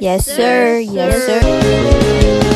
Yes, yes sir. sir. Yes, sir.